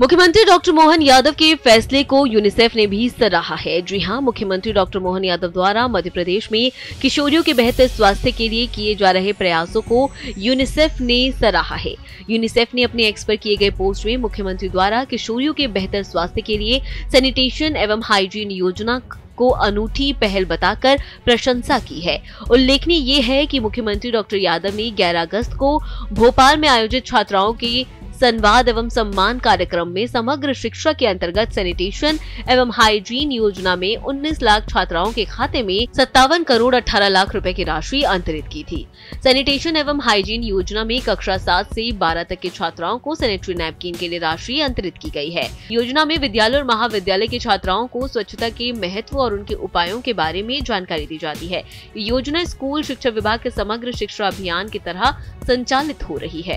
मुख्यमंत्री डॉक्टर मोहन यादव के फैसले को यूनिसेफ ने भी सराहा है। जी हाँ, मुख्यमंत्री डॉक्टर मोहन यादव द्वारा मध्य प्रदेश में किशोरियों के बेहतर स्वास्थ्य के लिए किए जा रहे प्रयासों को यूनिसेफ ने सराहा है। यूनिसेफ ने अपने एक्स पर किए गए पोस्ट में मुख्यमंत्री द्वारा किशोरियों के बेहतर स्वास्थ्य के लिए सैनिटेशन एवं हाइजीन योजना को अनूठी पहल बताकर प्रशंसा की है। उल्लेखनीय ये है कि मुख्यमंत्री डॉक्टर यादव ने 11 अगस्त को भोपाल में आयोजित छात्राओं की संवाद एवं सम्मान कार्यक्रम में समग्र शिक्षा के अंतर्गत सैनिटेशन एवं हाइजीन योजना में 19 लाख छात्राओं के खाते में सत्तावन करोड़ 18 लाख रुपए की राशि अंतरित की थी। सैनिटेशन एवं हाइजीन योजना में कक्षा सात से बारह तक के छात्राओं को सैनिटरी नैपकिन के लिए राशि अंतरित की गई है। योजना में विद्यालय और महाविद्यालय के छात्राओं को स्वच्छता के महत्व और उनके उपायों के बारे में जानकारी दी जाती है। योजना स्कूल, शिक्षा विभाग के समग्र शिक्षा अभियान की तरह संचालित हो रही है।